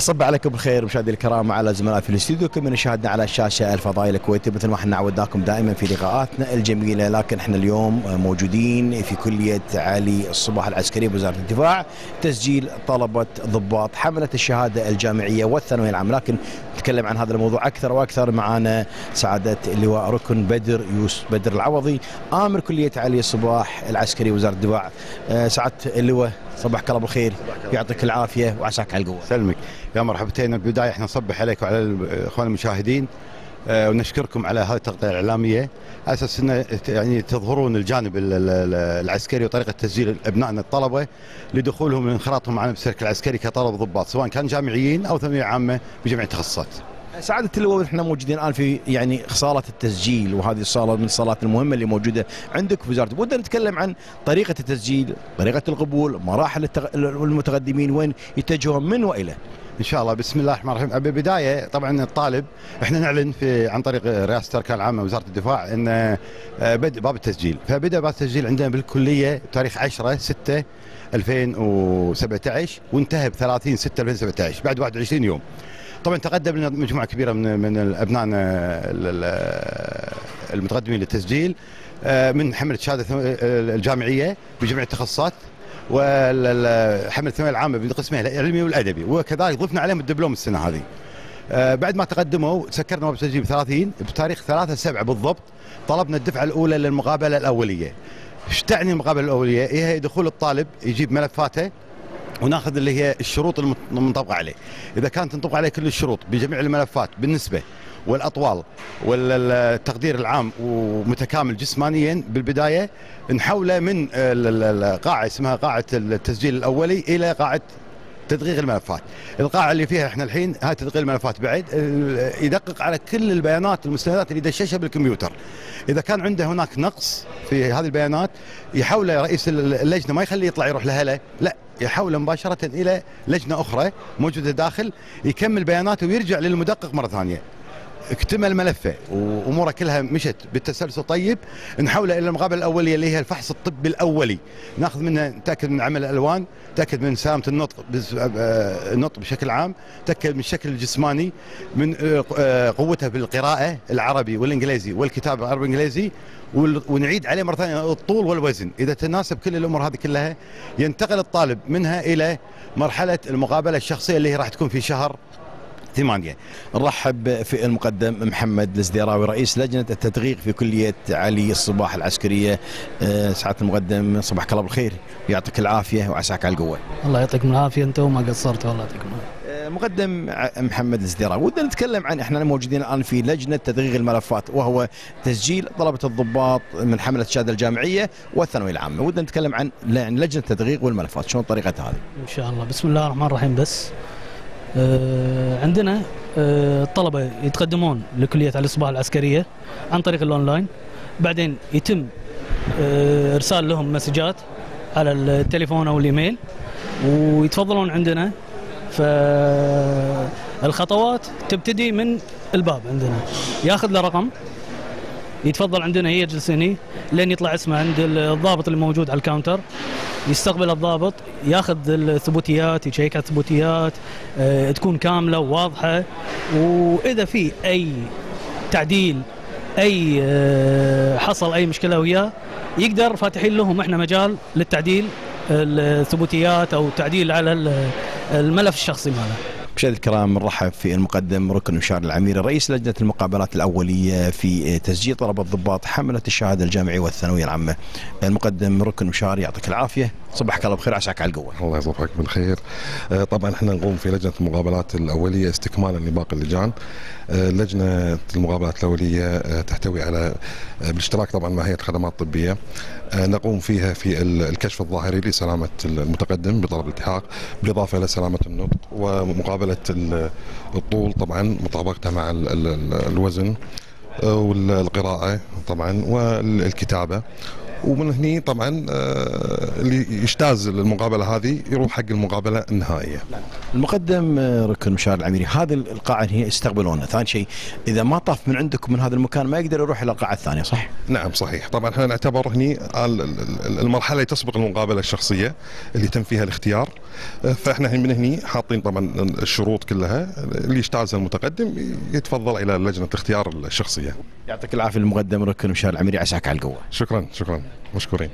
صب عليكم بالخير مشاهدي الكرام وعلى زملاء في الاستوديو. كل من يشاهدنا على الشاشة الفضائية الكويتية مثل ما إحنا عودناكم دائما في لقاءاتنا الجميلة. لكن إحنا اليوم موجودين في كلية علي الصباح العسكرية بوزاره الدفاع. تسجيل طلبة ضباط حملة الشهادة الجامعية والثانوية العامة. لكن نتكلم عن هذا الموضوع أكثر وأكثر معنا سعادة اللواء ركن بدر يوسف بدر العوضي آمر كلية علي الصباح العسكري وزارة الدفاع. أه سعادة اللواء صباحك الله بالخير. يعطيك العافية وعساك على القوة. سلمك. يا مرحبتين بالبدايه إحنا نصبح عليك وعلى الاخوان المشاهدين. آه، ونشكركم على هذه التغطية الإعلامية على أساس ان يعني تظهرون الجانب ال- ال- العسكري وطريقة تسجيل ابنائنا الطلبة لدخولهم وانخراطهم معنا بالسلك العسكري كطلبة ضباط سواء كان جامعيين أو ثانوية عامة بجميع التخصصات. سعادة اللواء إحنا موجودين الآن في يعني صالة التسجيل وهذه الصالة من الصالات المهمة اللي موجودة عندك في وزارة. ودنا نتكلم عن طريقة التسجيل، طريقة القبول، مراحل التغ... المتقدمين وين يتجهون من وإلى. إن شاء الله بسم الله الرحمن الرحيم. بالبدايه طبعا الطالب إحنا نعلن في عن طريق رئاسة الاركان العامة وزارة الدفاع إن آه، بدء باب التسجيل. فبدأ باب التسجيل عندنا بالكلية بتاريخ 10 6 2017 وانتهى ب 30 6 2017 بعد 21 يوم. طبعا تقدم لنا مجموعة كبيرة من من ابنائنا ال- ال- المتقدمين للتسجيل آه، من حملة الشهاده الجامعية بجميع التخصصات وحمله الثانوية العامة بقسمين العلمي والأدبي وكذلك ضفنا عليهم الدبلوم السنة هذه. آه، بعد ما تقدموا سكرنا باب التسجيل ب 30 بتاريخ 3 7 بالضبط طلبنا الدفعة الأولى للمقابلة الأولية. إيش تعني المقابلة الأولية؟ هي دخول الطالب يجيب ملفاته وناخذ اللي هي الشروط المنطبقة عليه. إذا كانت تنطبق عليه كل الشروط بجميع الملفات بالنسبة والأطوال والتقدير العام ومتكامل جسمانيا بالبداية نحوله من ال- ال- القاعه اسمها قاعة التسجيل الأولي إلى قاعة تدقيق الملفات القاعة اللي فيها إحنا الحين هاي تدقيق الملفات بعد يدقق على كل البيانات المستندات اللي دششها بالكمبيوتر إذا كان عنده هناك نقص في هذه البيانات يحوله رئيس ال- اللجنة ما يخليه يطلع يروح لهله لا يحوله مباشرة إلى لجنة أخرى موجودة داخل يكمل بياناته ويرجع للمدقق مرة ثانية. اكتمل ملفه واموره كلها مشت بالتسلسل. طيب نحوله إلى المقابلة الأولية اللي هي الفحص الطبي الأولي. ناخذ منه نتأكد من عمل الألوان نتأكد من سلامة النطق آه، النطق بشكل عام نتأكد من الشكل الجسماني من آه، آه، قوته بالقراءه العربي والإنجليزي والكتابة العربي والإنجليزي وال- ونعيد عليه مرة ثانية الطول والوزن. إذا تناسب كل الأمور هذه كلها ينتقل الطالب منها إلى مرحلة المقابلة الشخصية اللي هي راح تكون في شهر ثمانية. نرحب في المقدم محمد الزديراوي رئيس لجنة التدقيق في كلية علي الصباح العسكرية. أه، سعادة المقدم صباحك الله بالخير يعطيك العافية وعساك على القوة. الله يعطيكم العافية أنتم وما قصرتوا الله يعطيكم أه، مقدم محمد الزديراوي ودنا نتكلم عن إحنا موجودين الآن في لجنة تدقيق الملفات وهو تسجيل طلبة الضباط من حملة الشهاده الجامعية والثانوية العامة. ودنا نتكلم عن لجنة التدقيق والملفات شلون طريقه هذه؟ إن شاء الله. بسم الله الرحمن الرحيم بس. آه عندنا آه الطلبه يتقدمون لكلية علي الصباح العسكرية عن طريق الأونلاين. بعدين يتم آه إرسال لهم مسجات على التليفون أو الإيميل. ويتفضلون عندنا. فالخطوات تبتدي من الباب عندنا. ياخذ له رقم. يتفضل عندنا يجلس هني لين يطلع اسمه عند الضابط اللي موجود على ال counter. يستقبل الضابط ياخذ الثبوتيات يشيك على الثبوتيات آه، تكون كاملة وواضحة. وإذا في أي تعديل أي آه، حصل أي مشكلة وياه يقدر فاتحين لهم إحنا مجال للتعديل الثبوتيات أو تعديل على ال- الملف الشخصي ماله. مشاهدي الكرام نرحب في المقدم ركن مشار العميري رئيس لجنة المقابلات الأولية في تسجيل طلبة ضباط حملة الشهادة الجامعية والثانوية العامة. المقدم ركن مشار يعطيك العافية صبحك الله بخير عساك على القوه. الله يصبحك بالخير. آه، طبعا إحنا نقوم في لجنة المقابلات الأولية استكمالا لباقي اللجان. آه، لجنة المقابلات الأولية آه، تحتوي على بالاشتراك طبعا مع هيئة الخدمات الطبيه نقوم فيها في ال- الكشف الظاهري لسلامة المتقدم بطلب الالتحاق بالإضافة إلى سلامة النطق ومقابلة ال- الطول طبعا مطابقته مع ال- ال- ال- الوزن والقراءة طبعا والكتابة. ومن هني طبعا آه، اللي يجتاز المقابله هذه يروح حق المقابلة النهائية. المقدم آه، ركن مشار العميري. هذه القاعة هي يستقبلونه ثاني شيء إذا ما طاف من عندكم من هذا المكان ما يقدر يروح إلى القاعة الثانية صح؟ نعم صحيح. طبعا إحنا نعتبر هني ال- ال- المرحلة اللي تسبق المقابلة الشخصية اللي يتم فيها الاختيار. آه، فإحنا من هني حاطين طبعا الشروط كلها. اللي يجتاز المتقدم يتفضل إلى لجنة اختيار الشخصية. يعطيك العافية المقدم ركن مشار العميري عساك على القوة. شكرا شكرا. مشكورين.